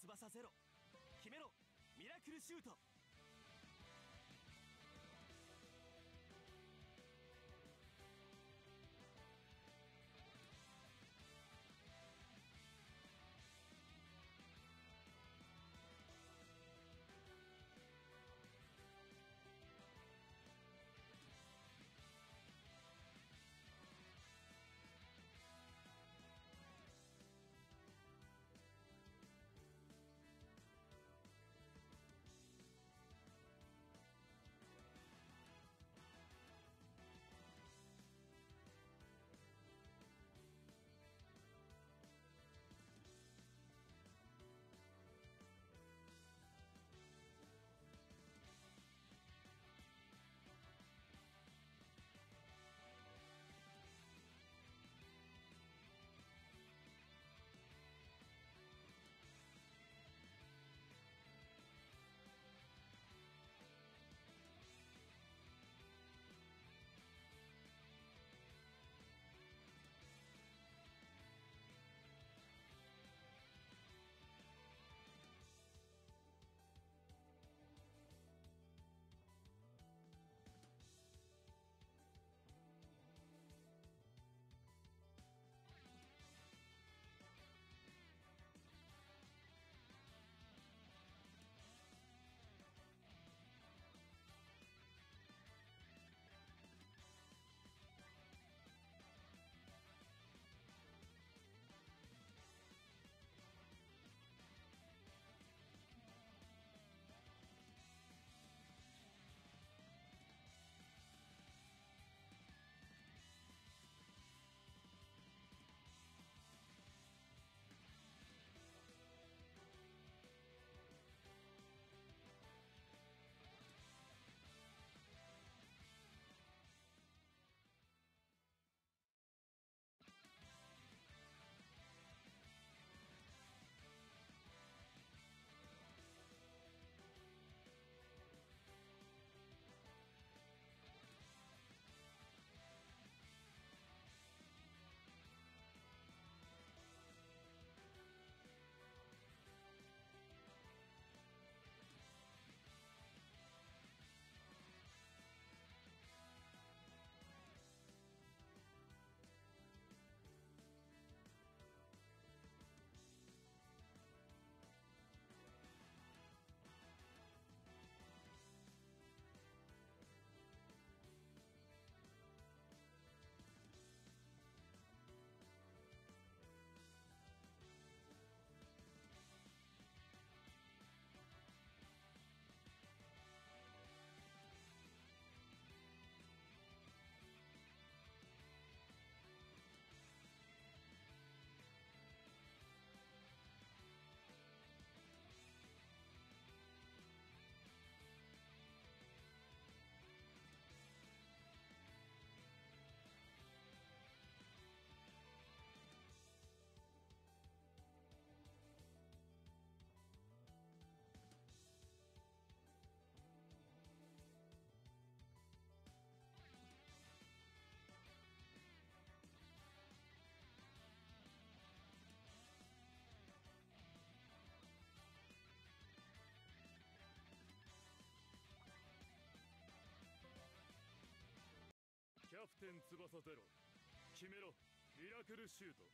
翼ゼロ決めろミラクルシュートャプテン翼ゼロ。決めろ。ミラクルシュート。